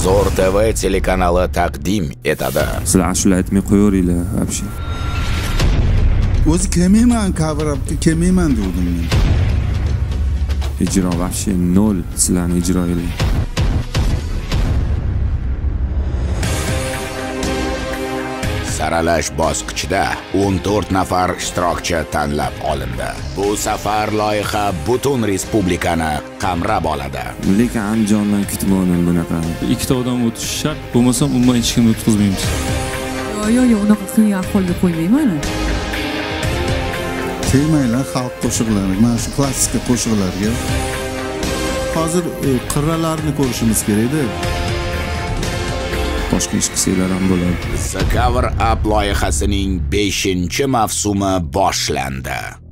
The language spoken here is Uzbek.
zo'r tv telekanali taqdim etadi sizlar ashula aytmay qo'yaveringlar вообще? O'zi kelmayman coverupga kelmayman devdim men. Ijro вообще nol sizlarni ijroinglar saralash bosqichida 14 nafar ishtirokchi tanlab olindi. Bu safar loyiha butun respublikani qamrab oladi. Lekin andijondan kutmadim bunaqa. Ikkita odam o'tishi shart bo'lmasam umuman hech kimni o'tkazmaymiz. Yo'q yo'q yo'q unaqa qiyin ahvolga qo'ymayman tegmanglar xalq qo'shiqlari mana shu klassika qo'shiqlarga. Hozir e, qirralarni ko'rishimiz kerakda boshqa ish qilsanglar ham bo'ladi The Cover Up loyihasining 5 mavsumi boshlandi.